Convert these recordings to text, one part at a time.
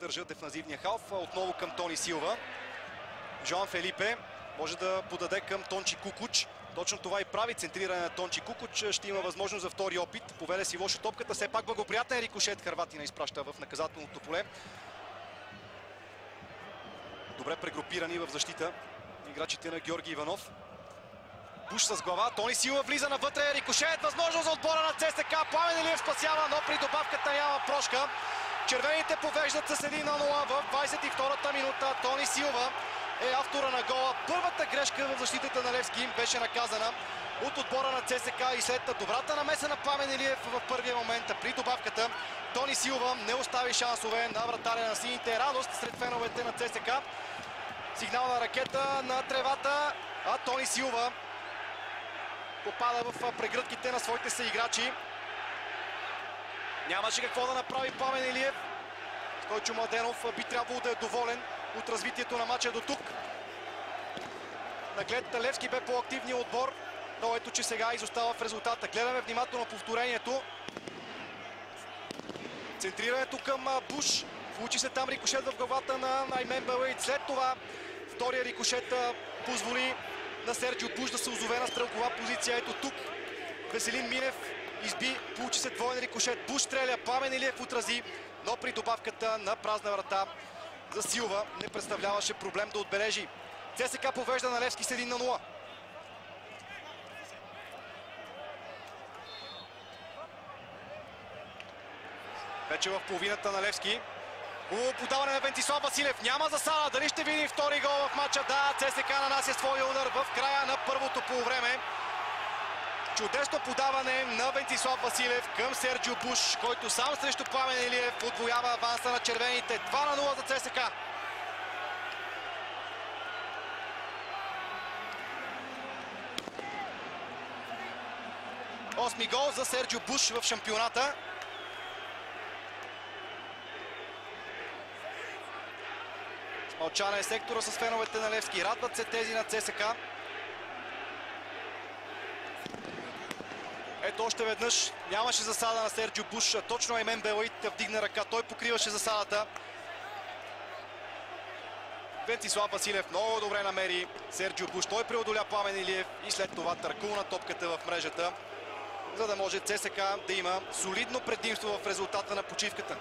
държа дефанзивния халф. Отново към Тони Силва. Жоан Фелипе може да подаде към Тончи Кукуч. Точно това и прави центриране на Тончи Кукуч. Ще има възможност за втори опит. Поведе си лошо топката. Все пак благоприятен рикошет. Харватина изпраща в наказателното поле. Добре прегрупирани в защита играчите на Георги Иванов. Буш с глава. Тони Сила влиза навътре. Рикошет. Възможност за отбора на ЦСК. Пламен Илиев спасява, но при добавката няма прошка. Червените повеждат с 1 на 0 в 22-та минута. Тони Силва е автора на гола. Първата грешка в защитата на Левски беше наказана от отбора на ЦСК и след добрата намеса на Пламен Илиев в първия момент при добавката. Тони Силва не остави шансове на вратаря на сините. Радост сред феновете на ЦСК. Сигнална ракета на тревата, а Тони Силва попада в прегръдките на своите съиграчи. Нямаше какво да направи Пламен Илиев. Стойчо Младенов би трябвало да е доволен от развитието на матча до тук. Наглед Левски бе по-активния отбор, но ето, че сега изостава в резултата. Гледаме внимателно повторението. Центрирането към Буш. Получи се там рикошет в главата на Наймен Балейт. След това втория рикошет позволи на Серджио Буш да се озове на стрелкова позиция. Ето тук Веселин Минев изби, получи се двоен рикошет. Буш стреля, Пламен Илиев отрази, но при добавката на празна врата за Силва не представляваше проблем да отбележи. ЦСКА повежда на Левски с 1 на 0. Вече в половината на Левски. Хубаво подаване на Вентислав Василев. Няма засада. Дали ще види втори гол в матча? Да, ЦСК нанася своя удар в края на първото полувреме. Чудесно подаване на Вентислав Василев към Серджио Буш, който сам срещу Пламен Илиев отвоява аванса на червените. 2 на 0 за ЦСК. Осми гол за Серджио Буш в шампионата. Мълчана е сектора с феновете на Левски. Радват се тези на ЦСК. Ето още веднъж нямаше засада на Серджио Буш. Точно Аймен Белаит вдигна ръка. Той покриваше засадата. Вентислав Василев много добре намери Серджио Буш. Той преодоля Пламен Илиев и след това търкулна топката в мрежата, за да може ЦСК да има солидно предимство в резултата на почивката.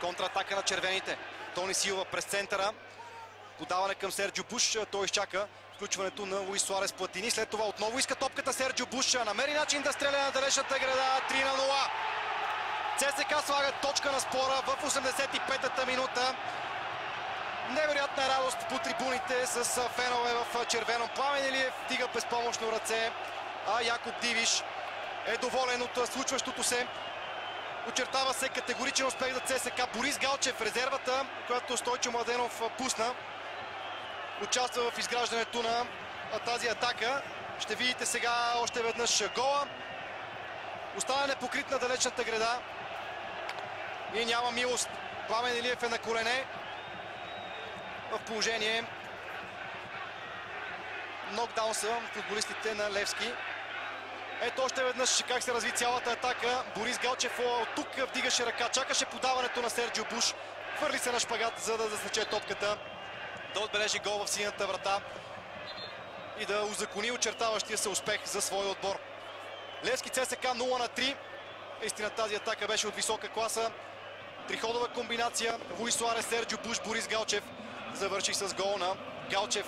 Контратака на червените. Тони Силва през центъра. Подаване към Серджо Буш. Той изчака включването на Луис Суарес Платини. След това отново иска топката Серджо Буш. Намери начин да стреля на далечната града. 3 на 0. ЦСК слага точка на спора в 85-та минута. Невероятна радост по трибуните с фенове в червено. Пламен Илиев вдига безпомощно ръце, а Якоб Дивиш е доволен от случващото се. Очертава се категоричен успех за ЦСК. Борис Галчев, резервата, която Стойчо Младенов пусна, участва в изграждането на тази атака. Ще видите сега още веднъж гола. Остана непокрит на далечната града. И няма милост. Пламен Илиев е на колене. В положение нокдаун са футболистите на Левски. Ето още веднъж как се разви цялата атака. Борис Галчев от тук вдигаше ръка, чакаше подаването на Серджио Буш. Хвърли се на шпагат, за да засече топката. Да отбележи гол в синята врата и да узакони очертаващия се успех за своя отбор. Левски ЦСК 0 на 3. Истина тази атака беше от висока класа. Триходова комбинация. Луис Суарес, Серджио Буш, Борис Галчев завърши с гол на Галчев